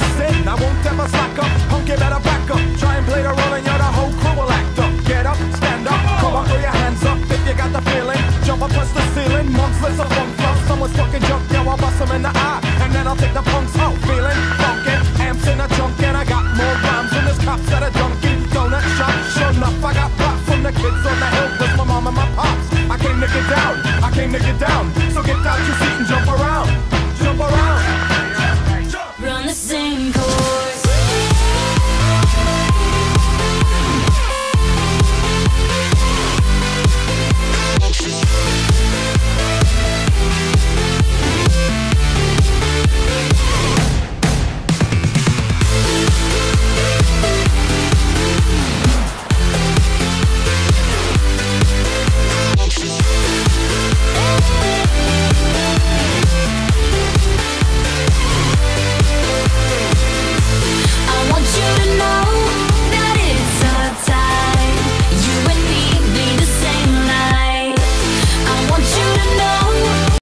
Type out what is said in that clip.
I won't ever slack up. Punk, you better back up. Try and play the role and you're the whole crew will act up. Get up, stand up, come on, throw your hands up if you got the feeling. Jump up, touch the ceiling. Monks, let's a punk up. Someone's fucking jump, yo, I'll bust them in the eye. And then I'll take the punks